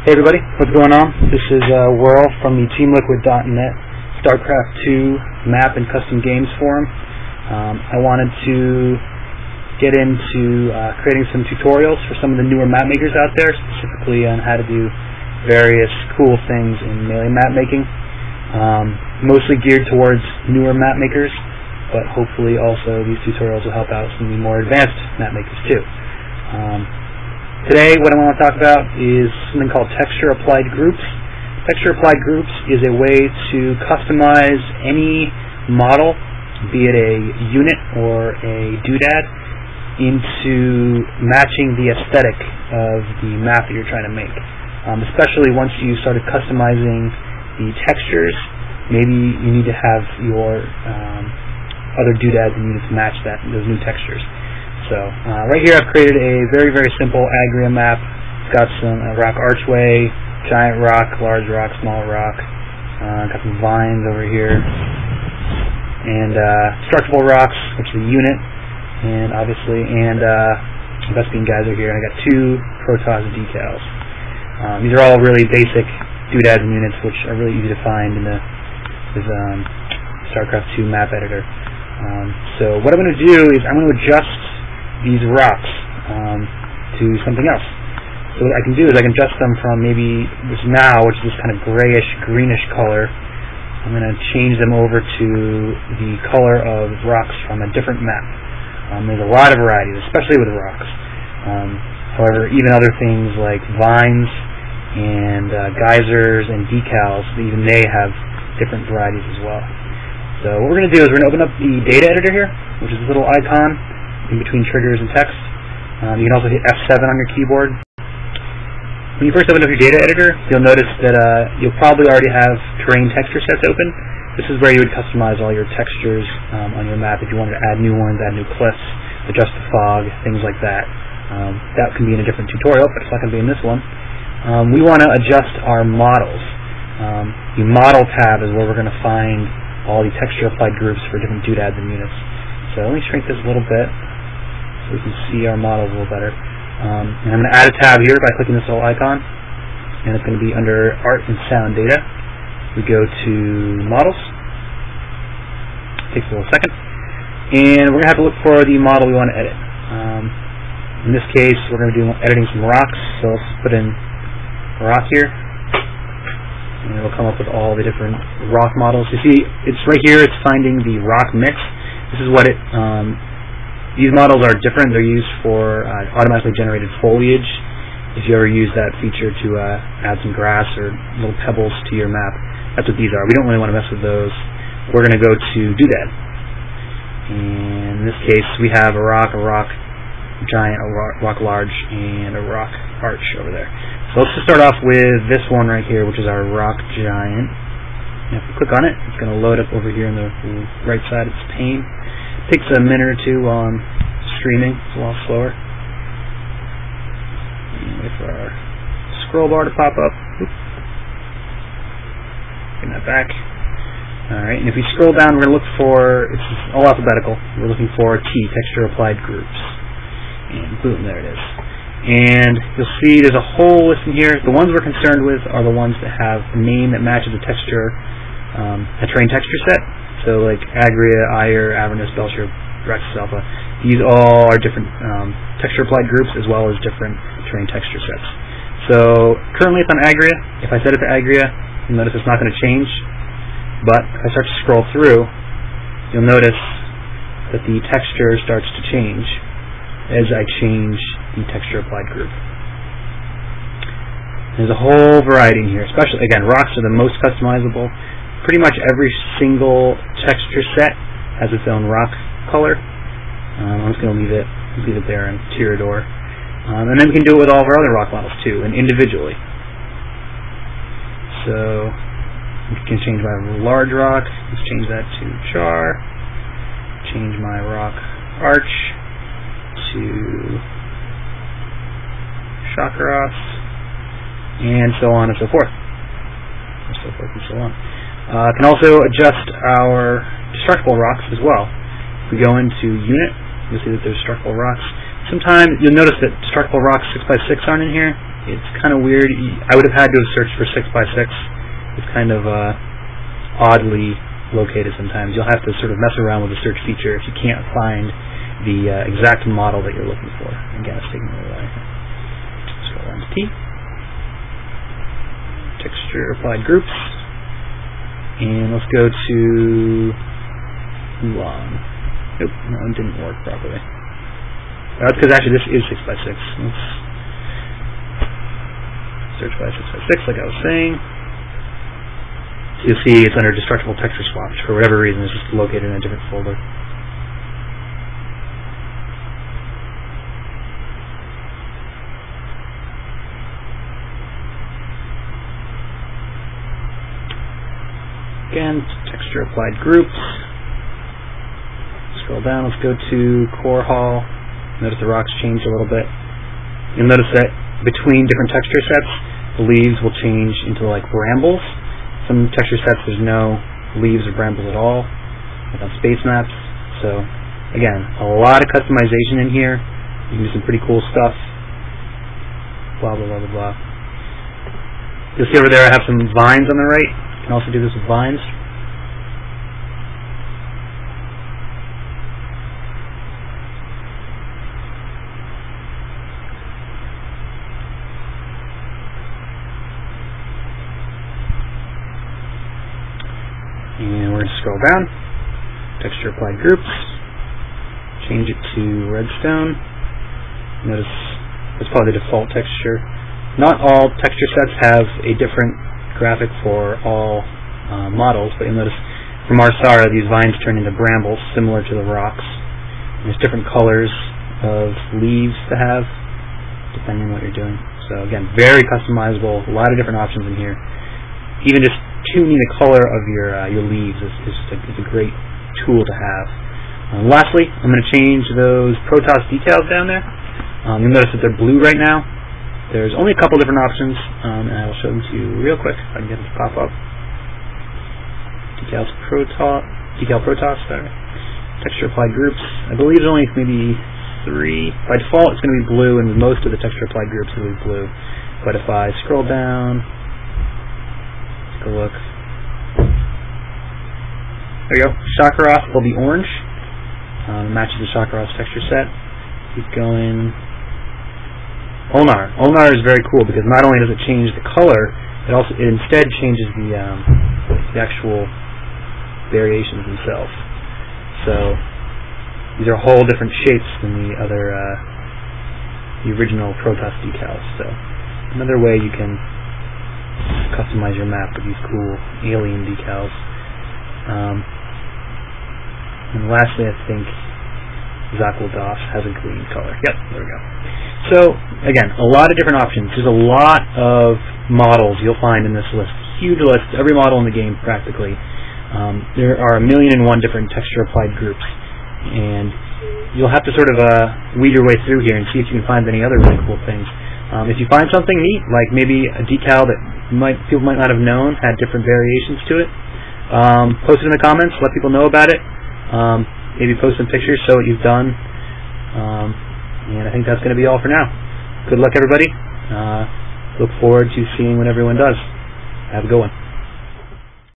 Hey everybody, what's going on? This is uh, Whirl from the TeamLiquid.net StarCraft 2 map and custom games forum. Um, I wanted to get into uh, creating some tutorials for some of the newer map makers out there, specifically on how to do various cool things in melee map making. Um, mostly geared towards newer map makers, but hopefully also these tutorials will help out some of the more advanced map makers too. Um, Today, what I want to talk about is something called texture applied groups. Texture applied groups is a way to customize any model, be it a unit or a doodad, into matching the aesthetic of the map that you're trying to make. Um, especially once you started customizing the textures, maybe you need to have your um, other doodads and units match that those new textures. So uh, right here I've created a very, very simple Agria map. It's got some uh, rock archway, giant rock, large rock, small rock. Uh, got some vines over here. And uh, destructible rocks, which is a unit. And obviously, and uh, Vespene guys are here. And I got two Protoss decals. Um, these are all really basic doodads and units, which are really easy to find in the um, StarCraft 2 map editor. Um, so what I'm going to do is I'm going to adjust these rocks um, to something else. So what I can do is I can adjust them from maybe this now, which is this kind of grayish, greenish color. I'm going to change them over to the color of rocks from a different map. Um, there's a lot of varieties, especially with rocks. Um, however, even other things like vines and uh, geysers and decals, even they have different varieties as well. So what we're going to do is we're going to open up the data editor here, which is this little icon in between triggers and text. Um, you can also hit F7 on your keyboard. When you first open up your data editor, you'll notice that uh, you'll probably already have terrain texture sets open. This is where you would customize all your textures um, on your map if you wanted to add new ones, add new cliffs, adjust the fog, things like that. Um, that can be in a different tutorial, but it's not going to be in this one. Um, we want to adjust our models. Um, the model tab is where we're going to find all the texture applied groups for different doodads and units. So let me shrink this a little bit we can see our model a little better. Um, and I'm going to add a tab here by clicking this little icon, and it's going to be under Art and Sound Data. We go to Models. Takes a little second. And we're going to have to look for the model we want to edit. Um, in this case, we're going to be editing some rocks, so let's put in rock here. And it'll come up with all the different rock models. You see, it's right here, it's finding the rock mix. This is what it um, these models are different. They're used for uh, automatically generated foliage. If you ever use that feature to uh, add some grass or little pebbles to your map, that's what these are. We don't really want to mess with those. We're going to go to doodad. And in this case, we have a rock, a rock giant, a rock, rock large, and a rock arch over there. So let's just start off with this one right here, which is our rock giant. And if we click on it, it's going to load up over here on the right side of its pane takes a minute or two while I'm streaming. It's a lot slower. Wait for our scroll bar to pop up. Getting that back. Alright, and if we scroll down, we're going to look for, it's all alphabetical, we're looking for T, texture applied groups. And boom, there it is. And you'll see there's a whole list in here. The ones we're concerned with are the ones that have a name that matches the texture, um, a terrain texture set. So like Agria, Aiur, Avernus, Bel'Shir, Braxis Alpha, these all are different um, texture applied groups as well as different terrain texture sets. So currently it's on Agria. If I set it to Agria, you'll notice it's not going to change. But if I start to scroll through, you'll notice that the texture starts to change as I change the texture applied group. There's a whole variety in here, especially, again, rocks are the most customizable pretty much every single texture set has its own rock color. Um, I'm just going to leave it leave it there in Tyrador. Um, and then we can do it with all of our other rock models too, and individually. So we can change my large rock. Let's change that to char. Change my rock arch to Shakuras, and so on and so forth. And so forth and so on. Uh, can also adjust our destructible rocks as well. If we go into Unit, you'll see that there's destructible rocks. Sometimes you'll notice that destructible rocks 6x6 aren't in here. it's kind of weird. I would have had to have searched for 6x6. It's kind of uh, oddly located sometimes. You'll have to sort of mess around with the search feature if you can't find the uh, exact model that you're looking for. Again, it's taking a while. Scroll down to T. Texture applied groups. And let's go to long. Nope, no, it didn't work properly. That's because actually this is 6x6. Let's search by 6x6 like I was saying. So you'll see it's under destructible texture swaps. For whatever reason, it's just located in a different folder. Again, texture applied groups. Scroll down, let's go to Korhal. Notice the rocks change a little bit. You'll notice that between different texture sets, the leaves will change into like brambles. Some texture sets there's no leaves or brambles at all, like on space maps. So again, a lot of customization in here. You can do some pretty cool stuff. Blah blah blah blah blah. You'll see over there I have some vines on the right. Can also do this with vines. And we're going to scroll down, texture applied groups, change it to redstone. Notice it's probably the default texture. Not all texture sets have a different graphic for all uh, models, but you'll notice from Arsara these vines turn into brambles similar to the rocks. There's different colors of leaves to have depending on what you're doing. So again, very customizable, a lot of different options in here. Even just tuning the color of your uh, your leaves is, is, a, is a great tool to have. Um, lastly, I'm going to change those Protoss details down there. Um, you'll notice that they're blue right now. There's only a couple different options, um, and I will show them to you real quick if I can get them to pop up. Decals Protoss, Decal Protoss, sorry. Texture applied groups. I believe there's only maybe three. By default, it's going to be blue, and most of the texture applied groups will be blue. But if I scroll down take a look. There you go. Shakuras will be orange. Um, matches the Shakuras texture set. Keep going. Ulnar. Ulnar is very cool because not only does it change the color, it also it instead changes the um, the actual variations themselves. So these are whole different shapes than the other uh, the original Protoss decals. So another way you can customize your map with these cool alien decals. Um, and lastly, I think Zhakul'das has a green color. Yep, there we go. So, again, a lot of different options. There's a lot of models you'll find in this list. Huge list, every model in the game practically. Um, there are a million and one different texture applied groups. And you'll have to sort of uh, weed your way through here and see if you can find any other really cool things. Um, if you find something neat, like maybe a decal that might people might not have known had different variations to it, um, post it in the comments. Let people know about it. Um, maybe post some pictures, show what you've done. And I think that's going to be all for now. Good luck, everybody. Uh, look forward to seeing what everyone does. Have a good one.